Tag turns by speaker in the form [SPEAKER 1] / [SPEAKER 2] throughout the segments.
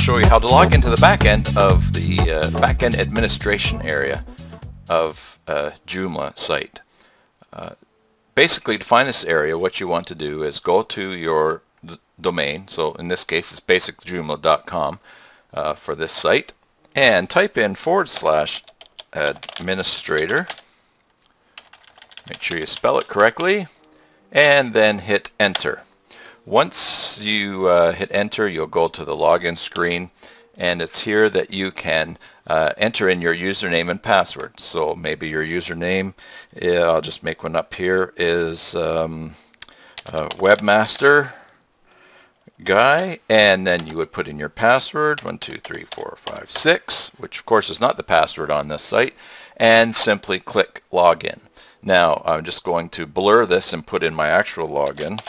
[SPEAKER 1] show you how to log into the backend of the uh, backend administration area of uh, Joomla site. Uh, basically to find this area what you want to do is go to your domain. So in this case it's basicjoomla.com uh, for this site and type in forward slash administrator. Make sure you spell it correctly and then hit enter once you uh, hit enter, you'll go to the login screen and it's here that you can uh, enter in your username and password. So maybe your username, I'll just make one up here, is um, uh, webmaster guy and then you would put in your password, one, two, three, four, five, six, which of course is not the password on this site, and simply click login. Now I'm just going to blur this and put in my actual login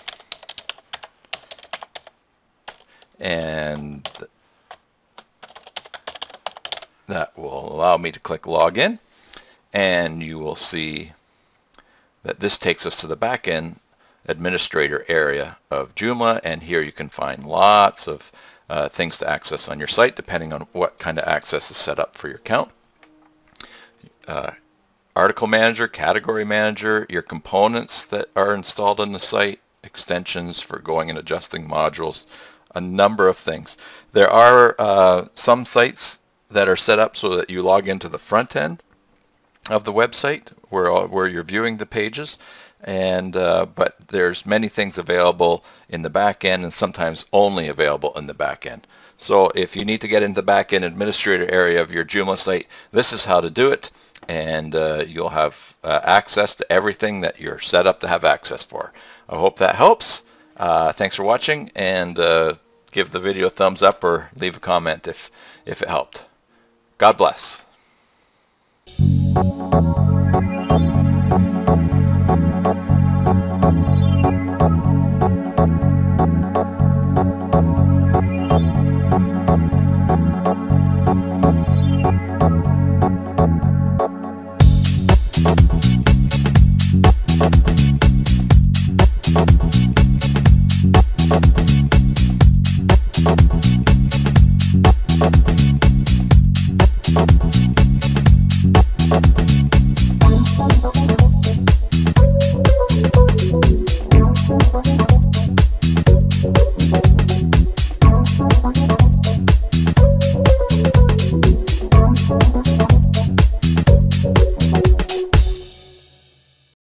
[SPEAKER 1] and that will allow me to click login and you will see that this takes us to the backend administrator area of Joomla and here you can find lots of uh, things to access on your site depending on what kind of access is set up for your account. Uh, article manager, category manager, your components that are installed on the site, extensions for going and adjusting modules, a number of things. There are uh, some sites that are set up so that you log into the front end of the website where, where you're viewing the pages and uh, but there's many things available in the back end and sometimes only available in the back end. So if you need to get into the back end administrator area of your Joomla site, this is how to do it and uh, you'll have uh, access to everything that you're set up to have access for. I hope that helps. Uh, thanks for watching and uh, give the video a thumbs up or leave a comment if, if it helped. God bless.